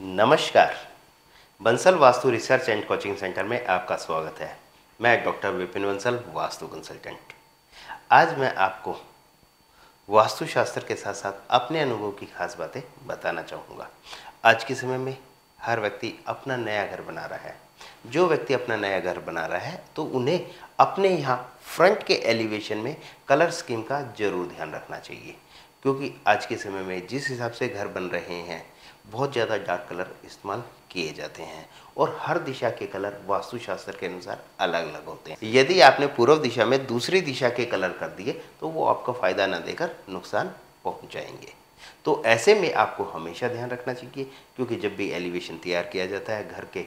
नमस्कार। Bansal Vastu research and coaching centre में आपका स्वागत है। मैं डॉक्टर विपिन बंसल, वास्तु कंसल्टेंट। आज मैं आपको वास्तुशास्त्र के साथ साथ अपने अनुभव की खास बातें बताना चाहूँगा। आज के समय में हर व्यक्ति अपना नया घर बना रहा है। जो व्यक्ति अपना नया घर बना रहा है तो उन्हें अपने यहाँ फ्रंट के एलिवेशन में कलर स्कीम का ज़रूर ध्यान रखना चाहिए। क्योंकि आज के समय में जिस हिसाब से घर बन रहे हैं बहुत ज़्यादा डार्क कलर इस्तेमाल किए जाते हैं और हर दिशा के कलर वास्तुशास्त्र के अनुसार अलग अलग होते हैं। यदि आपने पूर्व दिशा में दूसरी दिशा के कलर कर दिए तो वो आपको फ़ायदा ना देकर नुकसान पहुंचाएँगे। तो ऐसे में आपको हमेशा ध्यान रखना चाहिए, क्योंकि जब भी एलिवेशन तैयार किया जाता है, घर के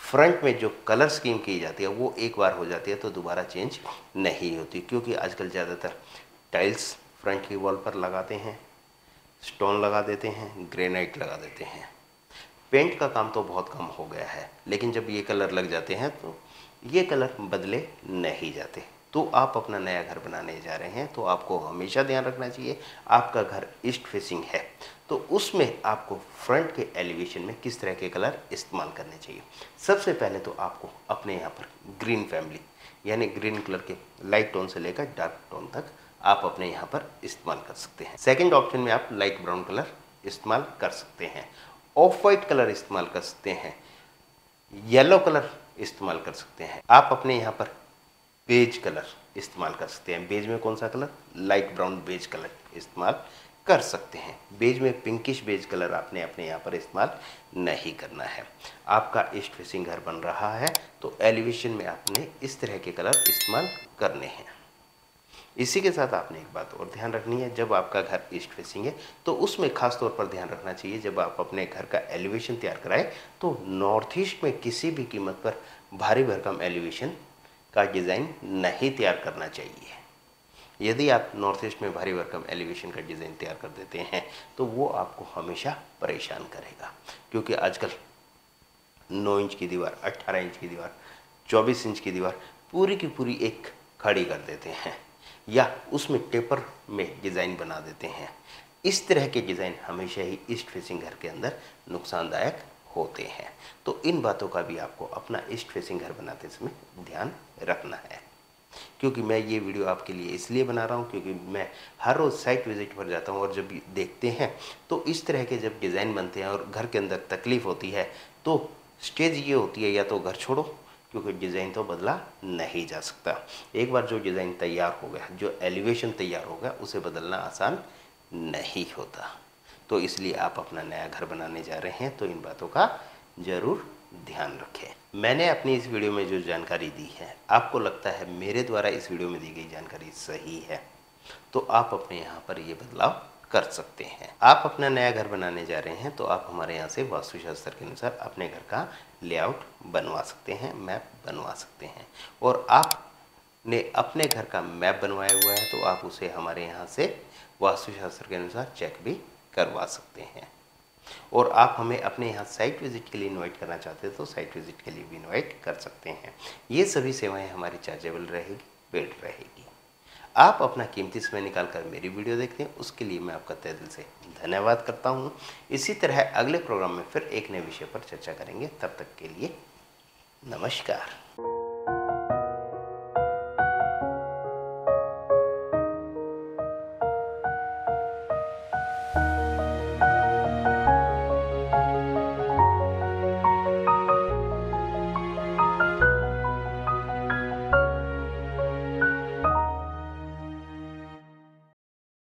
फ्रंट में जो कलर स्कीम की जाती है, वो एक बार हो जाती है तो दोबारा चेंज नहीं होती, क्योंकि आजकल ज़्यादातर टाइल्स फ्रंट की वॉल पर लगाते हैं। स्टोन लगा देते हैं, ग्रेनाइट लगा देते हैं। पेंट का काम तो बहुत कम हो गया है, लेकिन जब ये कलर लग जाते हैं तो ये कलर बदले नहीं जाते। तो आप अपना नया घर बनाने जा रहे हैं तो आपको हमेशा ध्यान रखना चाहिए, आपका घर ईस्ट फेसिंग है। तो उसमें आपको फ्रंट के एलिवेशन में किस तरह के कलर इस्तेमाल करने चाहिए। सबसे पहले तो आपको अपने यहाँ पर ग्रीन फैमिली, यानी ग्रीन कलर के लाइट टोन से लेकर डार्क टोन तक आप अपने यहाँ पर इस्तेमाल कर सकते हैं। सेकेंड ऑप्शन में आप लाइट ब्राउन कलर इस्तेमाल कर सकते हैं। ऑफ़ वाइट कलर इस्तेमाल कर सकते हैं। येलो कलर इस्तेमाल कर सकते हैं। आप अपने यहाँ पर बेज कलर इस्तेमाल कर सकते हैं। बेज में कौन सा colour light brown beige colour इस्तेमाल कर सकते हैं। बेज में पिंकिश बेज कलर आपने अपने यहाँ पर इस्तेमाल नहीं करना है। आपका ईस्ट फेसिंग घर बन रहा है तो एलिवेशन में आपने इस तरह के कलर इस्तेमाल करने हैं। इसी के साथ आपने एक बात और ध्यान रखनी है, जब आपका घर ईस्ट फेसिंग है तो उसमें खास तौर पर ध्यान रखना चाहिए, जब आप अपने घर का एलिवेशन तैयार कराएँ तो नॉर्थ ईस्ट में किसी भी कीमत पर भारी भरकम एलिवेशन का डिज़ाइन नहीं तैयार करना चाहिए। यदि आप नॉर्थ ईस्ट में भारी भरकम एलिवेशन का डिज़ाइन तैयार कर देते हैं तो वो आपको हमेशा परेशान करेगा, क्योंकि आजकल नौ इंच की दीवार, अट्ठारह इंच की दीवार, चौबीस इंच की दीवार पूरी की पूरी एक खड़ी कर देते हैं। या उसमें टेपर में डिज़ाइन बना देते हैं। इस तरह के डिज़ाइन हमेशा ही ईस्ट फेसिंग घर के अंदर नुकसानदायक होते हैं। तो इन बातों का भी आपको अपना ईस्ट फेसिंग घर बनाते समय ध्यान रखना है। क्योंकि मैं ये वीडियो आपके लिए इसलिए बना रहा हूँ क्योंकि मैं हर रोज़ साइट विज़िट पर जाता हूँ और जब देखते हैं तो इस तरह के जब डिज़ाइन बनते हैं और घर के अंदर तकलीफ़ होती है तो स्टेज ये होती है, या तो घर छोड़ो क्योंकि डिज़ाइन तो बदला नहीं जा सकता। एक बार जो डिज़ाइन तैयार हो गया, जो एलिवेशन तैयार हो गया, उसे बदलना आसान नहीं होता। तो इसलिए आप अपना नया घर बनाने जा रहे हैं तो इन बातों का ज़रूर ध्यान रखें। मैंने अपनी इस वीडियो में जो जानकारी दी है, आपको लगता है मेरे द्वारा इस वीडियो में दी गई जानकारी सही है? तो आप अपने यहाँ पर ये बदलाव कर सकते हैं। आप अपना नया घर बनाने जा रहे हैं तो आप हमारे यहाँ से वास्तुशास्त्र के अनुसार अपने घर का लेआउट बनवा सकते हैं, मैप बनवा सकते हैं। और आप ने अपने घर का मैप बनवाया हुआ है तो आप उसे हमारे यहाँ से वास्तुशास्त्र के अनुसार चेक भी करवा सकते हैं। और आप हमें अपने यहाँ साइट विज़िट के लिए इनवाइट करना चाहते हैं तो साइट विज़िट के लिए भी इनवाइट कर सकते हैं। ये सभी सेवाएँ हमारी चार्जेबल रहेगी पेड रहेगी। आप अपना कीमती समय निकाल कर मेरी वीडियो देखते हैं। उसके लिए मैं आपका तय दिल से धन्यवाद करता हूँ। इसी तरह अगले प्रोग्राम में फिर एक नए विषय पर चर्चा करेंगे। तब तक के लिए नमस्कार।